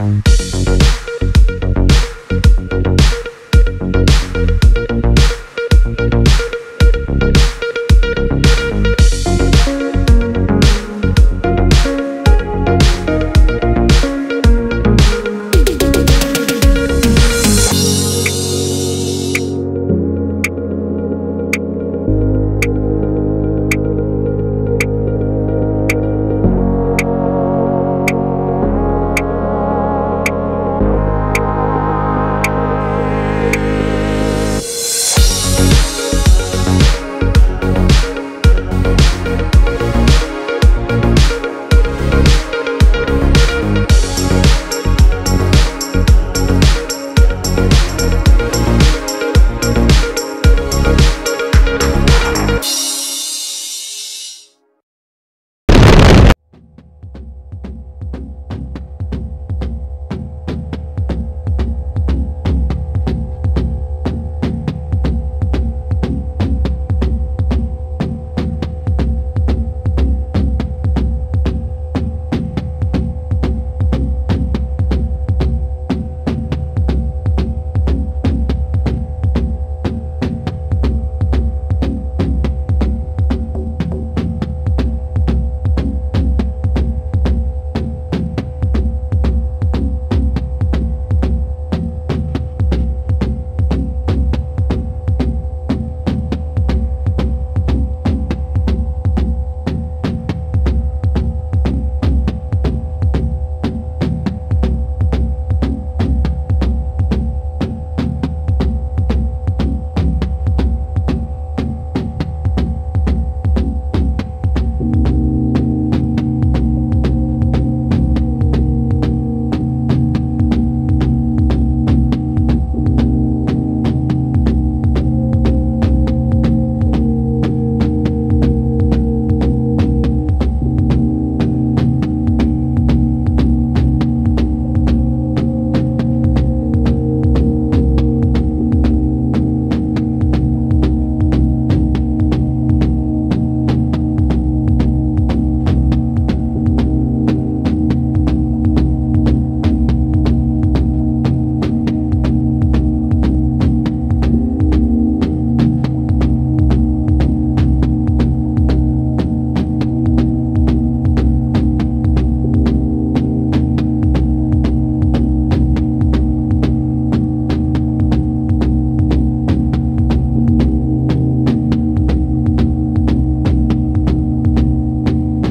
Bye.